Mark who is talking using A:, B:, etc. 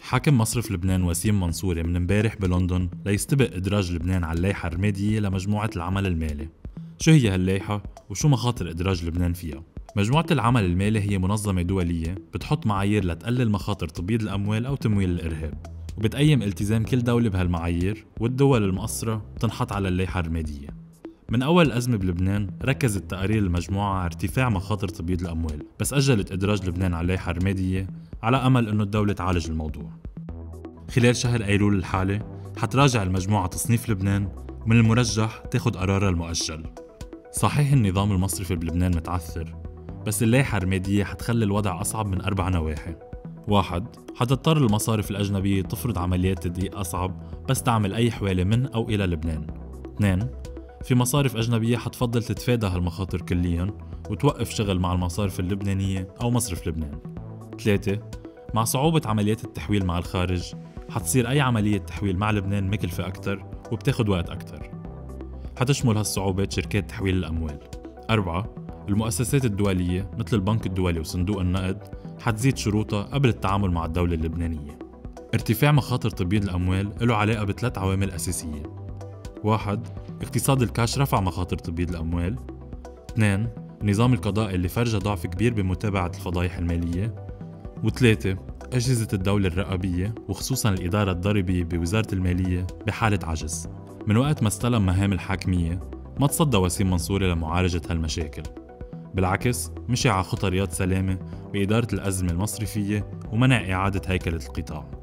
A: حاكم مصرف لبنان وسيم منصوري من امبارح بلندن ليستبق إدراج لبنان على اللائحة الرمادية لمجموعة العمل المالي. شو هي هاللائحة؟ وشو مخاطر إدراج لبنان فيها؟ مجموعة العمل المالي هي منظمة دولية بتحط معايير لتقلل مخاطر تبييض الأموال أو تمويل الإرهاب وبتقيم التزام كل دولة بهالمعايير والدول المقصرة بتنحط على اللائحة الرمادية. من أول الأزمة بلبنان ركزت تقارير المجموعة على ارتفاع مخاطر تبييض الأموال بس أجلت إدراج لبنان على اللائحة الرمادية على أمل أنه الدولة تعالج الموضوع. خلال شهر أيلول الحالي حتراجع المجموعة تصنيف لبنان ومن المرجح تاخد قرارها المؤجل. صحيح النظام المصرفي بلبنان متعثر بس اللائحة الرمادية حتخلي الوضع أصعب من أربع نواحي. واحد حتضطر المصارف الأجنبية تفرض عمليات تدقيق أصعب بس تعمل أي حوالة من أو إلى لبنان. اثنين في مصارف أجنبية حتفضل تتفادى هالمخاطر كليا وتوقف شغل مع المصارف اللبنانية أو مصرف لبنان. ثلاثة مع صعوبة عمليات التحويل مع الخارج حتصير أي عملية تحويل مع لبنان مكلفة أكثر وبتاخد وقت أكثر حتشمل هالصعوبات شركات تحويل الأموال. أربعة المؤسسات الدولية مثل البنك الدولي وصندوق النقد حتزيد شروطها قبل التعامل مع الدولة اللبنانية. ارتفاع مخاطر تبييض الأموال له علاقة بثلاث عوامل أساسية. واحد اقتصاد الكاش رفع مخاطر تبييض الأموال. اثنين النظام القضائي اللي فرجى ضعف كبير بمتابعة الفضايح المالية. وثلاثة أجهزة الدولة الرقابية وخصوصا الإدارة الضريبية بوزارة المالية بحالة عجز. من وقت ما استلم مهام الحاكمية ما تصدى وسيم منصوري لمعالجة هالمشاكل. بالعكس مشي على خطى رياض سلامة بإدارة الأزمة المصرفية ومنع إعادة هيكلة القطاع.